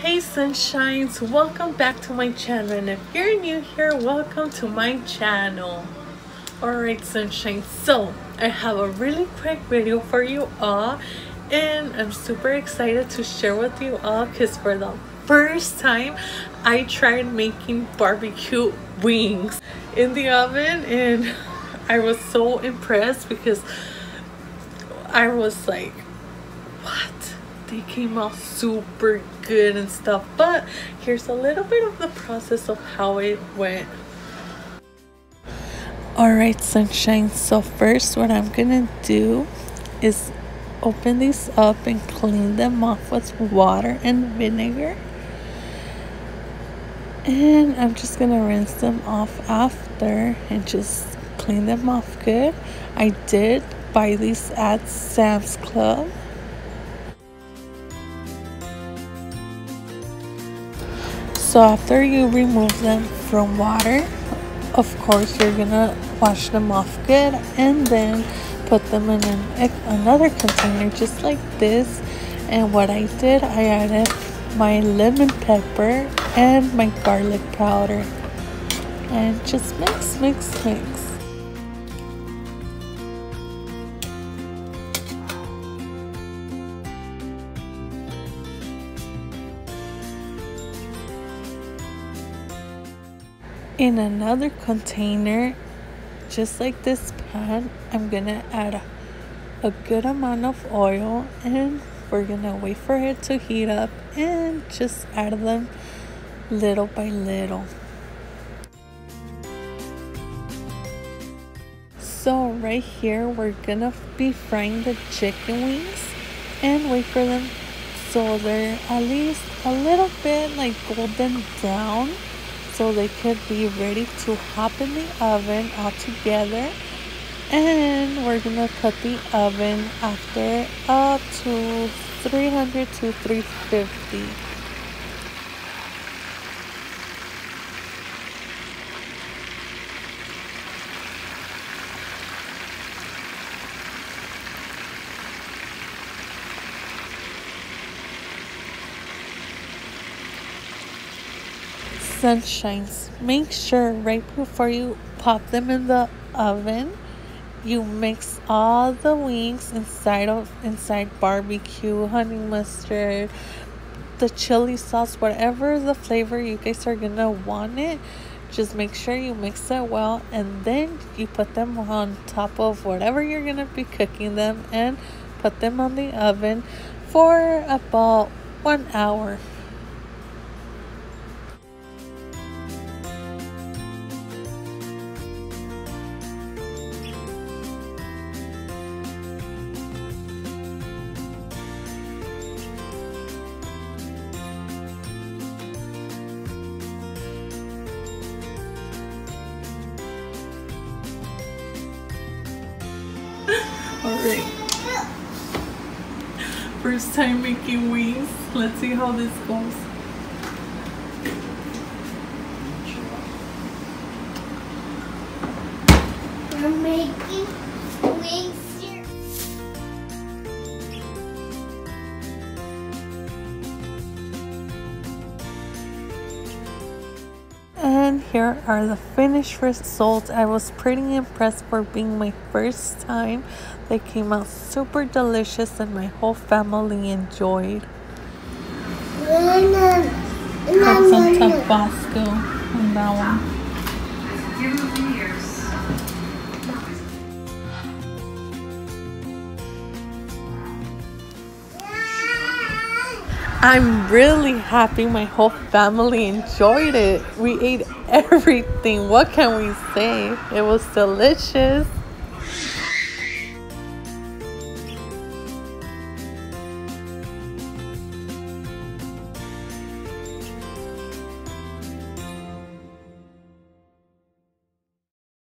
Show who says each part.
Speaker 1: Hey sunshines, welcome back to my channel and if you're new here, welcome to my channel. Alright sunshine, so I have a really quick video for you all and I'm super excited to share with you all because for the first time I tried making barbecue wings in the oven and I was so impressed because I was like, what? They came out super good and stuff. But here's a little bit of the process of how it went. Alright, sunshine. So, first, what I'm gonna do is open these up and clean them off with water and vinegar. And I'm just gonna rinse them off after and just clean them off good. I did buy these at Sam's Club. So after you remove them from water, of course you're gonna wash them off good and then put them in an, another container just like this. And what I did, I added my lemon pepper and my garlic powder and just mix, mix, mix. In another container just like this pan i'm gonna add a, a, good amount of oil and we're gonna wait for it to heat up and just add them little by little. So right here we're gonna be frying the chicken wings and wait for them so they're at least a little bit like golden brown so they could be ready to hop in the oven all together. And we're gonna put the oven after up to 300 to 350 sunshines. Make sure right before you pop them in the oven you mix all the wings inside of inside barbecue honey mustard the chili sauce whatever the flavor you guys are gonna want it just make sure you mix it well and then you put them on top of whatever you're gonna be cooking them and put them on the oven for about one hour Alright. First time making wings. Let's see how this goes.
Speaker 2: We're making wings
Speaker 1: And here are the finished results. I was pretty impressed for being my first time. They came out super delicious and my whole family enjoyed. Put some Tabasco on that one. I'm really happy my whole family enjoyed it. We ate everything. What can we say? It was delicious.